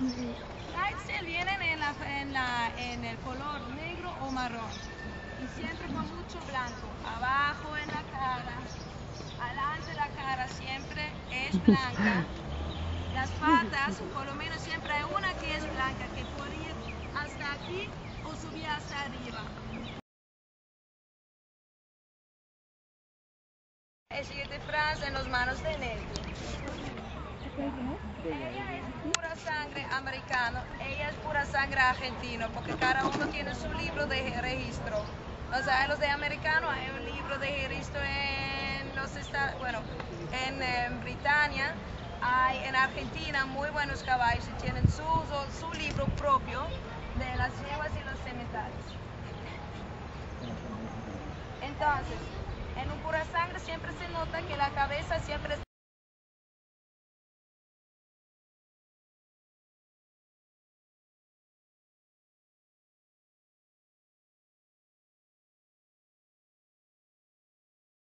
Vienen en, la, en, la, en el color negro o marrón y siempre con mucho blanco. Abajo en la cara, adelante la cara siempre es blanca. Las patas, por lo menos siempre hay una que es blanca, que puede ir hasta aquí o subir hasta arriba. El siguiente frase en las manos de Nelly. Ella es pura sangre americano, ella es pura sangre argentino, porque cada uno tiene su libro de registro. O sea, los de americano hay un libro de registro en los Estados, bueno, en, en Britania, hay en Argentina muy buenos caballos y tienen su, su, libro propio de las yeguas y los cementerios. Entonces, en un pura sangre siempre se nota que la cabeza siempre